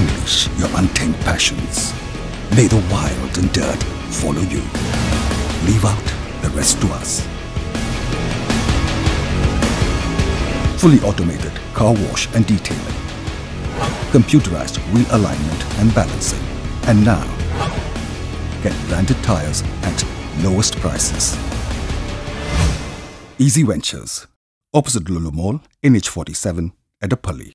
Unleash your untamed passions. May the wild and dirt follow you. Leave out the rest to us. Fully automated car wash and detailing. Computerized wheel alignment and balancing. And now, get branded tires at lowest prices. Easy Ventures, opposite Lulu Mall, NH47, Edapalli.